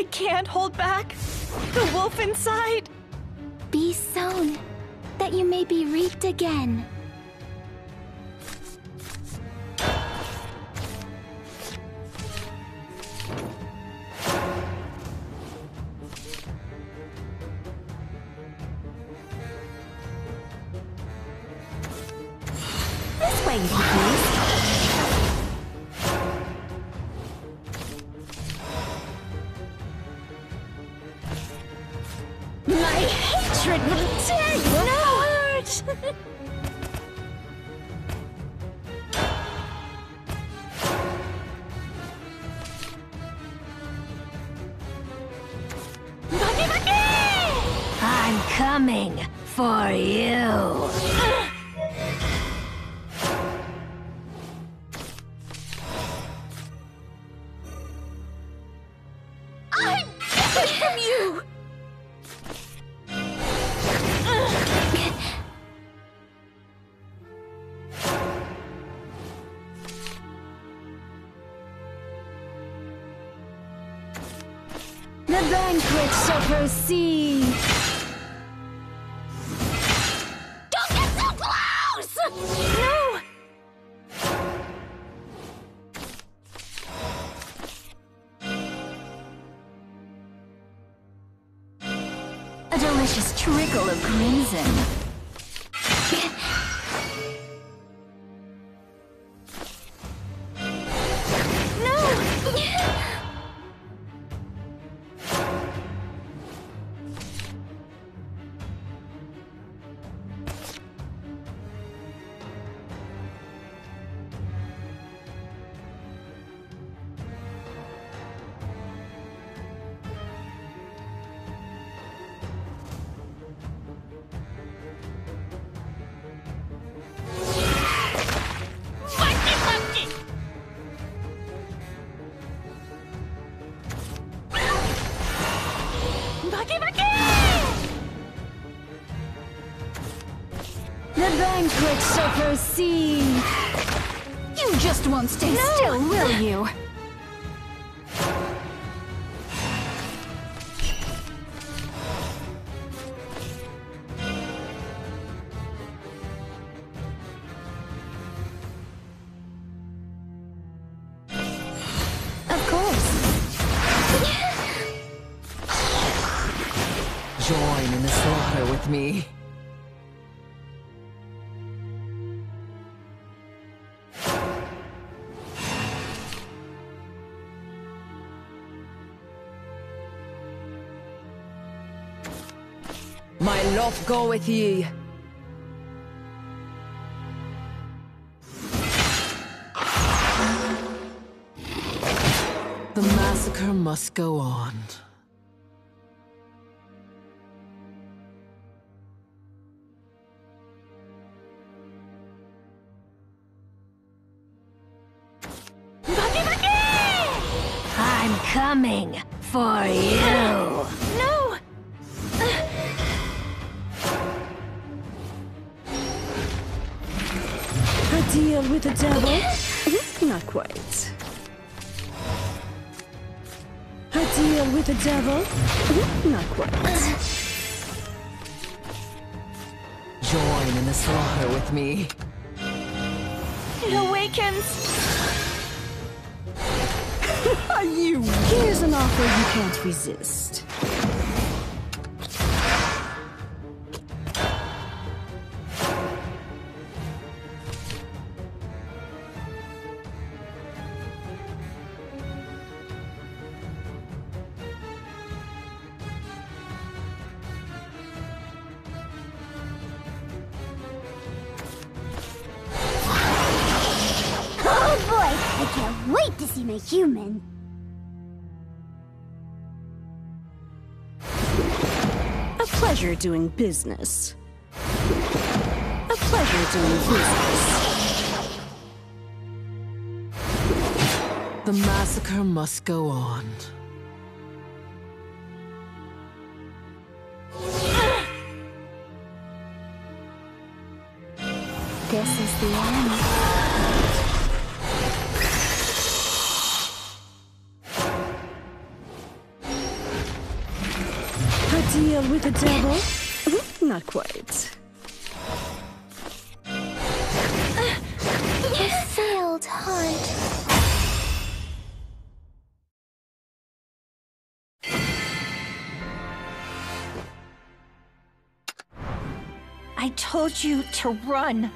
I can't hold back. The wolf inside. Be sown, that you may be reaped again. This way, hatred will tear you apart. Bucky, Bucky! I'm coming for you. The banquet shall proceed. Don't get so close! No! A delicious trickle of crimson. The banquet shall proceed. You just won't stay still, will you? Of course. Join in the slaughter with me. My love go with ye. The massacre must go on. I'm coming for you. No! A deal with the devil? Hmm, not quite. A deal with the devil? Hmm, not quite. Join in the slaughter with me. It awakens. Are you? Here's an offer you can't resist. I can't wait to see my human. A pleasure doing business. A pleasure doing business. The massacre must go on. This is the end. The devil? Not quite. You failed, Hunt. I told you to run.